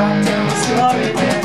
何でも座て